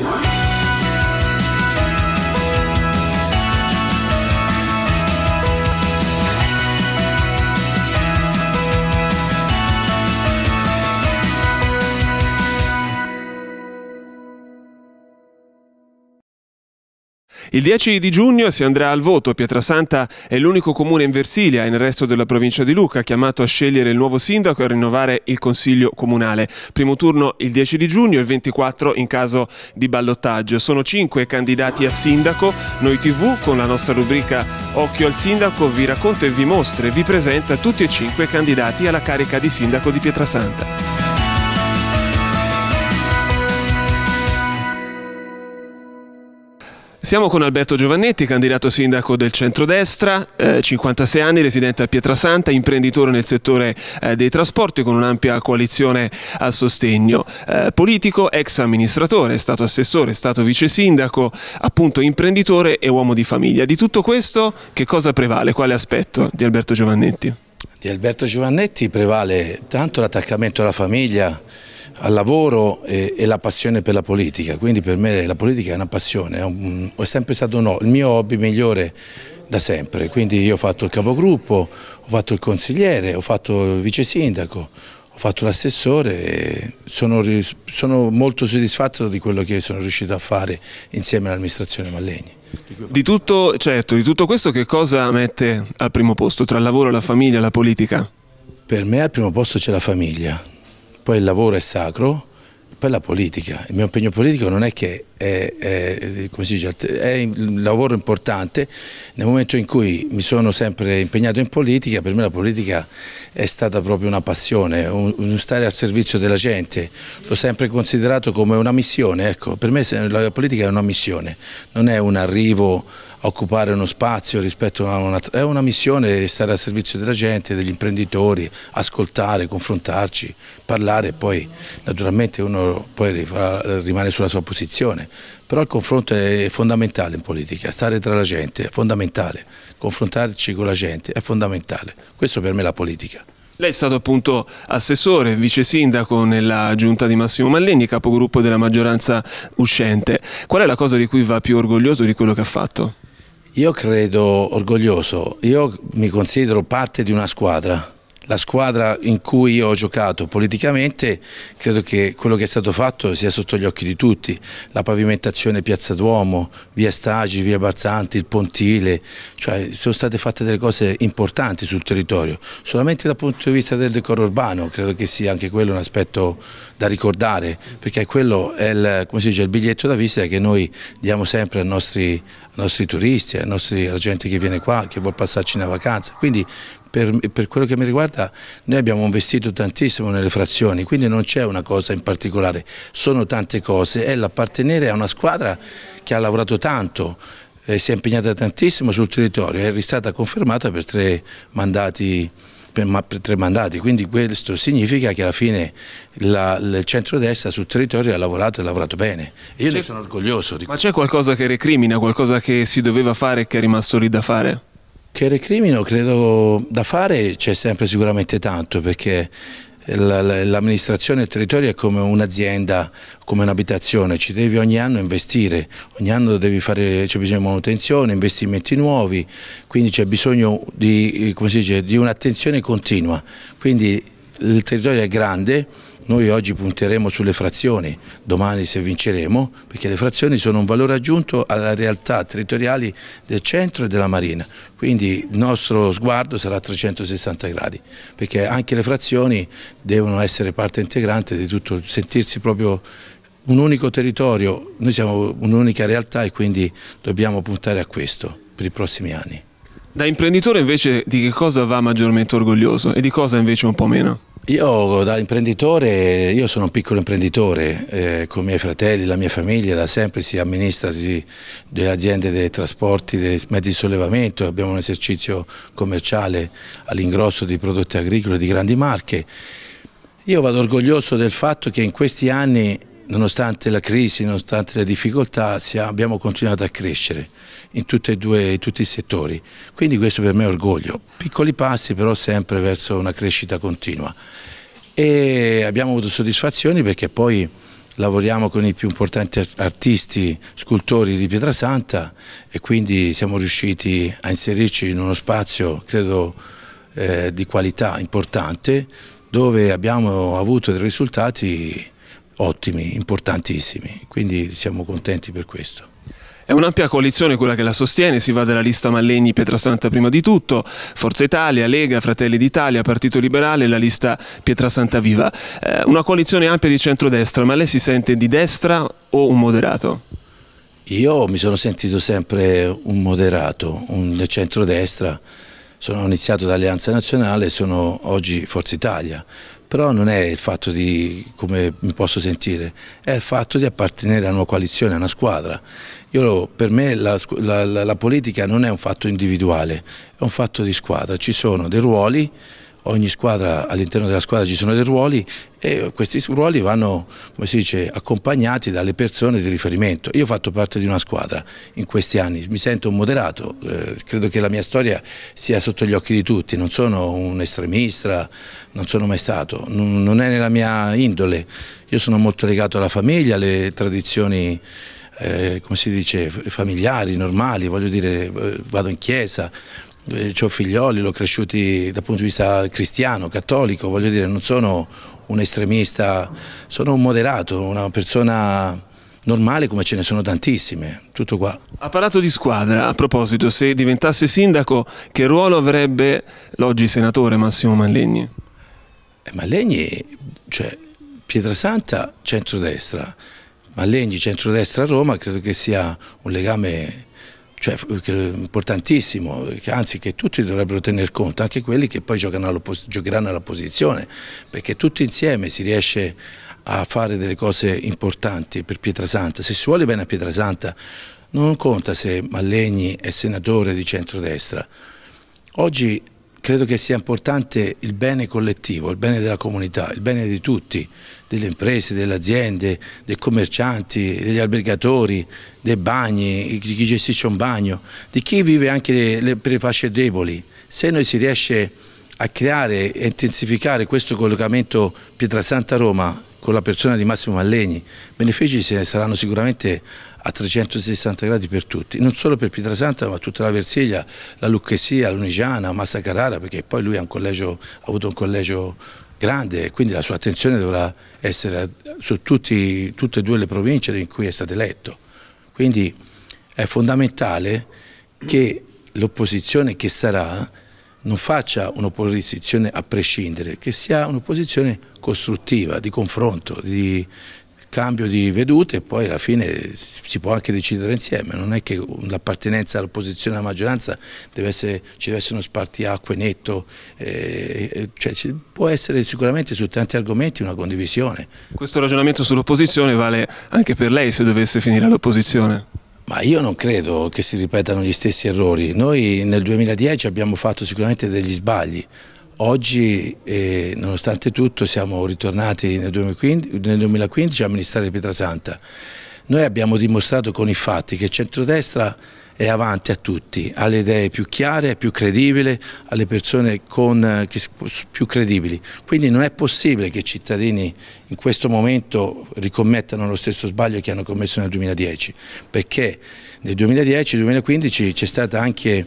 What? Il 10 di giugno si andrà al voto. Pietrasanta è l'unico comune in Versilia e nel resto della provincia di Lucca chiamato a scegliere il nuovo sindaco e a rinnovare il consiglio comunale. Primo turno il 10 di giugno e il 24 in caso di ballottaggio. Sono cinque candidati a sindaco. Noi TV con la nostra rubrica Occhio al sindaco vi racconta e vi mostra e vi presenta tutti e cinque candidati alla carica di sindaco di Pietrasanta. Siamo con Alberto Giovannetti, candidato sindaco del centrodestra, eh, 56 anni, residente a Pietrasanta, imprenditore nel settore eh, dei trasporti con un'ampia coalizione al sostegno. Eh, politico, ex amministratore, è stato assessore, è stato vice sindaco, appunto imprenditore e uomo di famiglia. Di tutto questo che cosa prevale? Quale aspetto di Alberto Giovannetti? Di Alberto Giovannetti prevale tanto l'attaccamento alla famiglia, al lavoro e, e, la passione per la politica, quindi per me la politica è una passione, è, un, è sempre stato no, il mio hobby migliore da sempre, quindi io ho fatto il capogruppo, ho fatto il consigliere, ho fatto il vice sindaco, ho fatto l'assessore e sono, sono molto soddisfatto di quello che sono riuscito a fare insieme all'amministrazione Mallegni. Di tutto, certo, di tutto questo che cosa mette al primo posto tra il lavoro, la famiglia e la politica? Per me al primo posto c'è la famiglia, poi il lavoro è sacro, poi la politica. Il mio impegno politico non è che è, è, dice, è, un lavoro importante, nel momento in cui mi sono sempre impegnato in politica, per me la politica è stata proprio una passione, un, un stare al servizio della gente, l'ho sempre considerato come una missione, ecco, per me la politica è una missione, non è un arrivo a occupare uno spazio rispetto a una... è una missione stare al servizio della gente, degli imprenditori, ascoltare, confrontarci, parlare e poi naturalmente uno poi rimane sulla sua posizione però il confronto è fondamentale in politica, stare tra la gente è fondamentale, confrontarci con la gente è fondamentale, questo per me è la politica. Lei è stato appunto assessore, vice sindaco nella giunta di Massimo Mallegni, capogruppo della maggioranza uscente. Qual è la cosa di cui va più orgoglioso di quello che ha fatto? Io credo orgoglioso, io mi considero parte di una squadra, la squadra in cui io ho giocato politicamente credo che quello che è stato fatto sia sotto gli occhi di tutti, la pavimentazione Piazza Duomo, via Stagi, via Barzanti, il Pontile, cioè sono state fatte delle cose importanti sul territorio, solamente dal punto di vista del decoro urbano credo che sia anche quello un aspetto da ricordare perché quello è il, dice, il biglietto da visita che noi diamo sempre ai nostri, ai nostri turisti, ai nostri, alla gente che viene qua, che vuole passarci una vacanza, quindi per, per, quello che mi riguarda noi abbiamo investito tantissimo nelle frazioni, quindi non c'è una cosa in particolare, sono tante cose, è l'appartenere a una squadra che ha lavorato tanto, eh, si è impegnata tantissimo sul territorio, è stata confermata per tre mandati per, per tre mandati, quindi questo significa che alla fine la, il centrodestra sul territorio ha lavorato e ha lavorato bene. io ne sono orgoglioso. Ma c'è qualcosa che recrimina, qualcosa che si doveva fare e che è rimasto lì da fare? Che recrimino credo da fare c'è sempre sicuramente tanto perché l'amministrazione del territorio è come un'azienda, come un'abitazione, ci devi ogni anno investire, ogni anno fare, c'è bisogno di manutenzione, investimenti nuovi, quindi c'è bisogno di, di un'attenzione continua, quindi il territorio è grande, noi oggi punteremo sulle frazioni, domani se vinceremo, perché le frazioni sono un valore aggiunto alle realtà territoriali del centro e della Marina, quindi il nostro sguardo sarà a 360 gradi, perché anche le frazioni devono essere parte integrante di tutto, sentirsi proprio un unico territorio, noi siamo un'unica realtà e quindi dobbiamo puntare a questo per i prossimi anni. Da imprenditore invece di che cosa va maggiormente orgoglioso e di cosa invece un po' meno? Io da imprenditore, io sono un piccolo imprenditore, eh, con i miei fratelli, la mia famiglia, da sempre si amministra si, delle aziende dei trasporti, dei mezzi di sollevamento, abbiamo un esercizio commerciale all'ingrosso di prodotti agricoli di grandi marche. Io vado orgoglioso del fatto che in questi anni nonostante la crisi, nonostante le difficoltà, abbiamo continuato a crescere in, due, in, tutti i settori. Quindi questo per me è orgoglio. Piccoli passi però sempre verso una crescita continua. E abbiamo avuto soddisfazioni perché poi lavoriamo con i più importanti artisti, scultori di Pietrasanta e quindi siamo riusciti a inserirci in uno spazio, credo, eh, di qualità importante dove abbiamo avuto dei risultati ottimi, importantissimi, quindi siamo contenti per questo. È un'ampia coalizione quella che la sostiene, si va dalla lista Mallegni Pietrasanta prima di tutto, Forza Italia, Lega, Fratelli d'Italia, Partito Liberale e la lista Pietrasanta Viva. Eh, una coalizione ampia di centrodestra, ma lei si sente di destra o un moderato? Io mi sono sentito sempre un moderato, un centrodestra, sono iniziato da Alleanza Nazionale, sono oggi Forza Italia, però non è il fatto di come mi posso sentire, è il fatto di appartenere a una coalizione, a una squadra. Io, per me la, la, la politica non è un fatto individuale, è un fatto di squadra, ci sono dei ruoli ogni squadra, all'interno della squadra ci sono dei ruoli e questi ruoli vanno come si dice, accompagnati dalle persone di riferimento. Io ho fatto parte di una squadra in questi anni, mi sento un moderato, eh, credo che la mia storia sia sotto gli occhi di tutti, non sono un estremista, non sono mai stato, non, non è nella mia indole, io sono molto legato alla famiglia, alle tradizioni eh, come si dice, familiari, normali, voglio dire, eh, vado in chiesa, ho figlioli, l'ho cresciuti dal punto di vista cristiano, cattolico, voglio dire, non sono un estremista, sono un moderato, una persona normale come ce ne sono tantissime, tutto qua. Ha parlato di squadra, a proposito, se diventasse sindaco che ruolo avrebbe l'oggi senatore Massimo Mallegni? Eh, Mallegni, cioè Pietrasanta, centrodestra, Mallegni, centrodestra a Roma, credo che sia un legame cioè, importantissimo, anzi che tutti dovrebbero tener conto, anche quelli che poi giocheranno all'opposizione, perché tutti insieme si riesce a fare delle cose importanti per Pietrasanta. Se si vuole bene a Pietrasanta non conta se Mallegni è senatore di centrodestra. Oggi credo che sia importante il bene collettivo, il bene della comunità, il bene di tutti, delle imprese, delle aziende, dei commercianti, degli albergatori, dei bagni, di chi gestisce un bagno, di chi vive anche per le fasce deboli. Se noi si riesce a creare e intensificare questo collocamento Pietrasanta Roma con la persona di Massimo Mallegni, benefici se ne saranno sicuramente a 360 gradi per tutti, non solo per Pietrasanta ma tutta la Versilia, la Lucchesia, l'Unigiana, Massa Carrara, perché poi lui ha, collegio, ha avuto un collegio grande e quindi la sua attenzione dovrà essere su tutti, tutte e due le province in cui è stato eletto. Quindi è fondamentale che l'opposizione che sarà non faccia un'opposizione a prescindere, che sia un'opposizione costruttiva, di confronto, di cambio di vedute e poi alla fine si può anche decidere insieme, non è che l'appartenenza all'opposizione alla maggioranza deve essere, ci deve essere uno spartiacque netto, eh, cioè, può essere sicuramente su tanti argomenti una condivisione. Questo ragionamento sull'opposizione vale anche per lei se dovesse finire l'opposizione? Ma io non credo che si ripetano gli stessi errori. Noi nel 2010 abbiamo fatto sicuramente degli sbagli. Oggi, eh, nonostante tutto, siamo ritornati nel 2015, nel 2015 a amministrare Pietrasanta. Noi abbiamo dimostrato con i fatti che il centrodestra è avanti a tutti, ha le idee più chiare, più credibili, alle persone con, che, più credibili. Quindi non è possibile che i cittadini in questo momento ricommettano lo stesso sbaglio che hanno commesso nel 2010, perché nel 2010-2015 c'è stata anche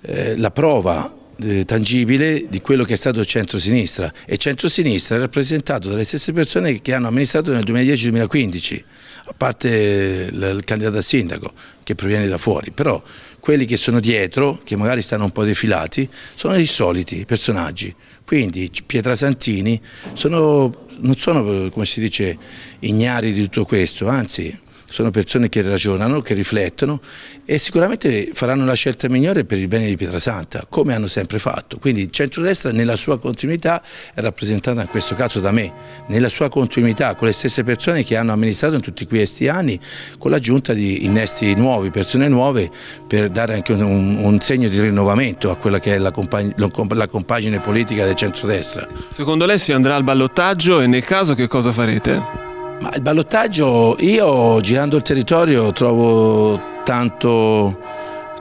eh, la prova eh, tangibile di quello che è stato il centro-sinistra e il centro-sinistra è rappresentato dalle stesse persone che hanno amministrato nel 2010-2015 a parte il, candidato a sindaco che proviene da fuori, però quelli che sono dietro, che magari stanno un po' defilati, sono i soliti personaggi. Quindi Pietra Santini sono, non sono, come si dice, ignari di tutto questo, anzi sono persone che ragionano, che riflettono e sicuramente faranno la scelta migliore per il bene di Pietrasanta, come hanno sempre fatto. Quindi il centrodestra nella sua continuità è rappresentata in questo caso da me, nella sua continuità con le stesse persone che hanno amministrato in tutti questi anni, con l'aggiunta di innesti nuovi, persone nuove, per dare anche un, un segno di rinnovamento a quella che è la, compagine, la compagine politica del centrodestra. Secondo lei si andrà al ballottaggio e nel caso che cosa farete? Ma il ballottaggio, io girando il territorio trovo tanto,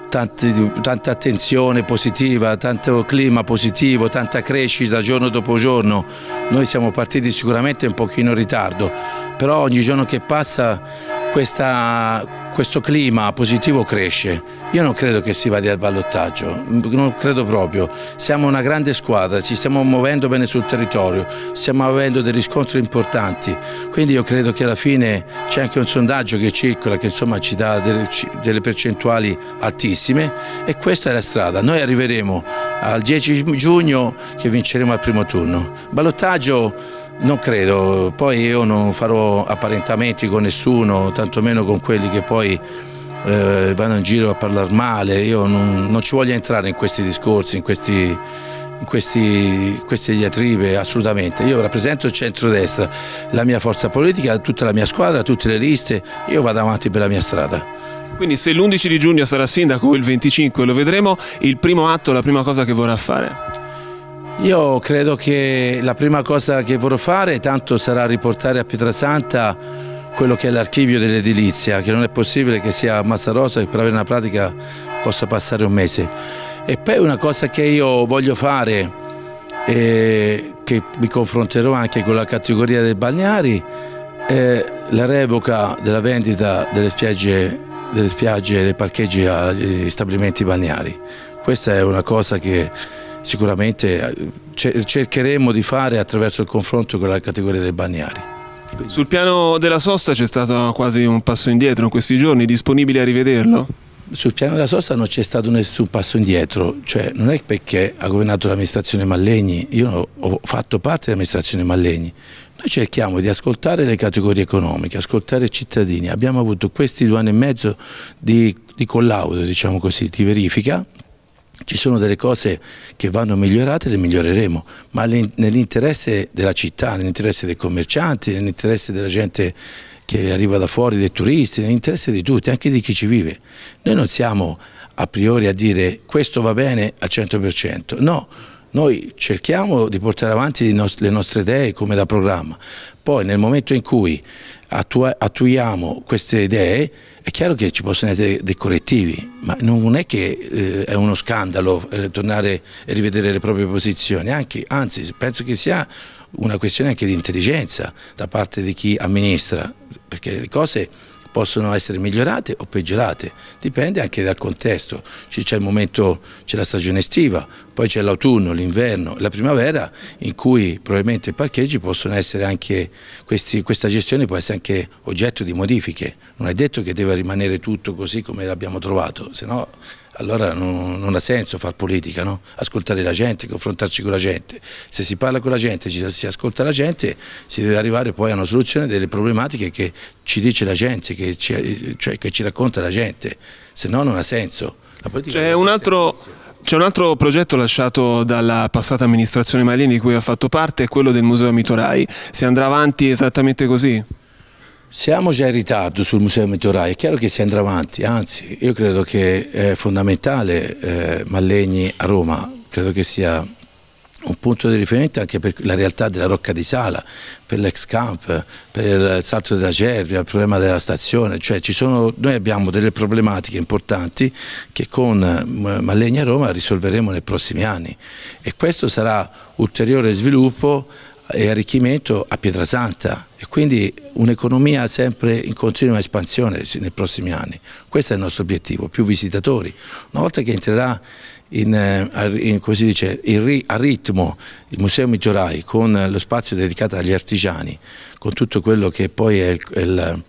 tanti, tanta attenzione positiva, tanto clima positivo, tanta crescita giorno dopo giorno. Noi siamo partiti sicuramente un pochino in ritardo, però ogni giorno che passa questa, questo clima positivo cresce. Io non credo che si vada al ballottaggio, non credo proprio. Siamo una grande squadra, ci stiamo muovendo bene sul territorio, stiamo avendo dei riscontri importanti, quindi io credo che alla fine c'è anche un sondaggio che circola che insomma ci dà delle, delle percentuali altissime e questa è la strada. Noi arriveremo al 10 giugno che vinceremo al primo turno. Ballottaggio non credo, poi io non farò apparentamenti con nessuno, tantomeno con quelli che poi eh, vanno in giro a parlare male, io non, non, ci voglio entrare in questi discorsi, in questi, in questi, queste diatribe, assolutamente. Io rappresento il centrodestra, la mia forza politica, tutta la mia squadra, tutte le liste, io vado avanti per la mia strada. Quindi se l'11 di giugno sarà sindaco o il 25 lo vedremo, il primo atto, la prima cosa che vorrà fare? Io credo che la prima cosa che vorrò fare tanto sarà riportare a Pietrasanta quello che è l'archivio dell'edilizia, che non è possibile che sia a Massarosa e per avere una pratica possa passare un mese. E poi una cosa che io voglio fare, e che mi confronterò anche con la categoria dei balneari, è la revoca della vendita delle spiagge, delle spiagge dei parcheggi agli stabilimenti balneari. Questa è una cosa che sicuramente eh, cercheremo di fare attraverso il confronto con la categoria dei balneari. Sul piano della sosta c'è stato quasi un passo indietro in questi giorni, disponibili a rivederlo? Sul piano della sosta non c'è stato nessun passo indietro, cioè non è perché ha governato l'amministrazione Mallegni, io ho fatto parte dell'amministrazione Mallegni, noi cerchiamo di ascoltare le categorie economiche, ascoltare i cittadini, abbiamo avuto questi due anni e mezzo di, di collaudo, diciamo così, di verifica, ci sono delle cose che vanno migliorate, le miglioreremo, ma nell'interesse della città, nell'interesse dei commercianti, nell'interesse della gente che arriva da fuori, dei turisti, nell'interesse di tutti, anche di chi ci vive. Noi non siamo a priori a dire questo va bene al 100%, no, noi cerchiamo di portare avanti le nostre idee come da programma, poi nel momento in cui attuiamo queste idee è chiaro che ci possono essere dei correttivi, ma non è che eh, è uno scandalo eh, tornare e rivedere le proprie posizioni, anche, anzi penso che sia una questione anche di intelligenza da parte di chi amministra, perché le cose possono essere migliorate o peggiorate, dipende anche dal contesto, c'è il momento, c'è la stagione estiva, poi c'è l'autunno, l'inverno, la primavera in cui probabilmente i parcheggi possono essere anche, questi, questa gestione può essere anche oggetto di modifiche, non è detto che deve rimanere tutto così come l'abbiamo trovato, se no allora non, non, ha senso fare politica, no? ascoltare la gente, confrontarci con la gente. Se si parla con la gente, ci, si ascolta la gente, si deve arrivare poi a una soluzione delle problematiche che ci dice la gente, che ci, cioè, che ci racconta la gente, se no non ha senso. C'è un altro... C'è un altro progetto lasciato dalla passata amministrazione Malini di cui ha fatto parte, è quello del Museo Mitorai. Si andrà avanti esattamente così? Siamo già in ritardo sul Museo Metorai, è chiaro che si andrà avanti, anzi io credo che è fondamentale eh, Mallegni a Roma, credo che sia un punto di riferimento anche per la realtà della Rocca di Sala, per l'ex camp, per il salto della Cervia, il problema della stazione, cioè sono, noi abbiamo delle problematiche importanti che con eh, Mallegni a Roma risolveremo nei prossimi anni. E questo sarà ulteriore sviluppo e arricchimento a Pietrasanta e quindi un'economia sempre in continua espansione nei prossimi anni. Questo è il nostro obiettivo, più visitatori. Una volta che entrerà in, eh, in, dice, in, a ritmo il Museo Mitorai con lo spazio dedicato agli artigiani, con tutto quello che poi è il, il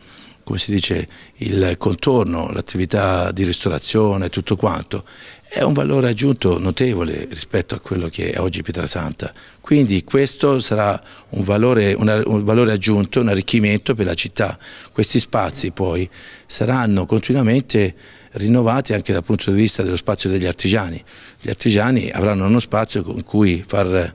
come si dice, il contorno, l'attività di ristorazione, tutto quanto, è un valore aggiunto notevole rispetto a quello che è oggi Pietrasanta. Quindi questo sarà un valore, una, un valore, aggiunto, un arricchimento per la città. Questi spazi poi saranno continuamente rinnovati anche dal punto di vista dello spazio degli artigiani. Gli artigiani avranno uno spazio con cui far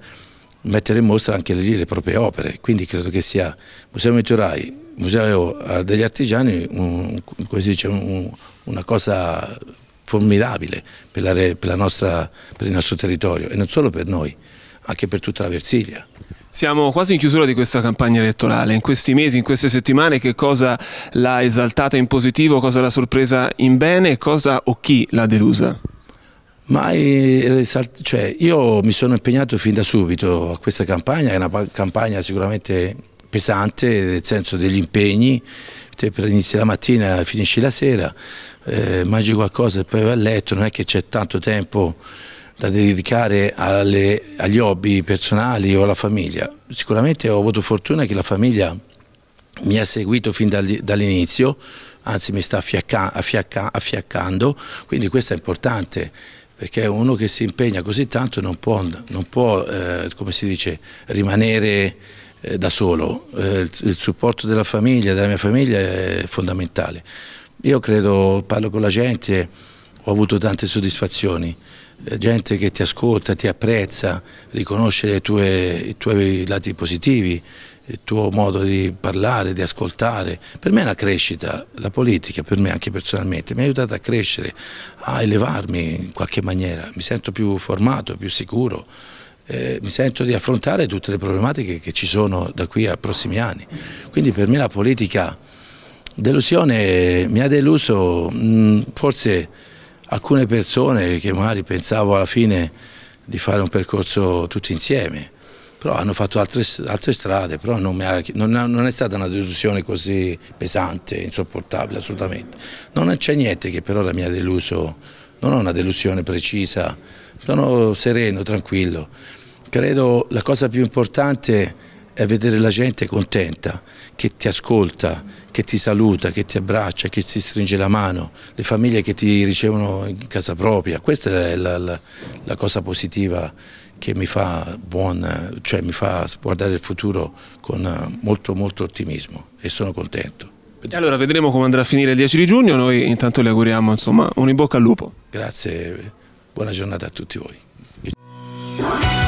mettere in mostra anche le, le proprie opere, quindi credo che sia Museo Meteorai, Museo degli Artigiani un, dice, un, una cosa formidabile per, la, per, nostra, per il nostro territorio e non solo per noi, anche per tutta la Versilia. Siamo quasi in chiusura di questa campagna elettorale. In questi mesi, in queste settimane, che cosa l'ha esaltata in positivo, cosa l'ha sorpresa in bene e cosa o chi l'ha delusa? Ma eh, cioè, io mi sono impegnato fin da subito a questa campagna, è una campagna sicuramente pesante, nel senso degli impegni, te inizi la mattina e finisci la sera, eh, mangi qualcosa e poi vai a letto, non è che c'è tanto tempo da dedicare alle, agli hobby personali o alla famiglia. Sicuramente ho avuto fortuna che la famiglia mi ha seguito fin dall'inizio, anzi mi sta affiacca, affiacca, affiaccando, quindi questo è importante perché uno che si impegna così tanto non può, non può eh, come si dice, rimanere eh, da solo, eh, il, il supporto della famiglia, della mia famiglia è fondamentale. Io credo, parlo con la gente, ho avuto tante soddisfazioni, eh, gente che ti ascolta, ti apprezza, riconosce tue, i tuoi lati positivi, il tuo modo di parlare, di ascoltare. Per me è una crescita, la politica per me anche personalmente mi ha aiutato a crescere, a elevarmi in qualche maniera, mi sento più formato, più sicuro, eh, mi sento di affrontare tutte le problematiche che ci sono da qui ai prossimi anni. Quindi per me la politica, delusione mi ha deluso mh, mm, forse alcune persone che magari pensavo alla fine di fare un percorso tutti insieme, però hanno fatto altre, altre strade, però non, ha, non, non, è stata una delusione così pesante, insopportabile assolutamente. Non c'è niente che per ora mi ha deluso, non ho una delusione precisa, sono sereno, tranquillo. Credo la cosa più importante è vedere la gente contenta, che ti ascolta, che ti saluta, che ti abbraccia, che ti stringe la mano, le famiglie che ti ricevono in casa propria. Questa è la, la, la cosa positiva che mi fa, buon, cioè mi fa guardare il futuro con molto, molto ottimismo e sono contento. E allora vedremo come andrà a finire il 10 di giugno, noi intanto le auguriamo insomma, un in bocca al lupo. Grazie, buona giornata a tutti voi.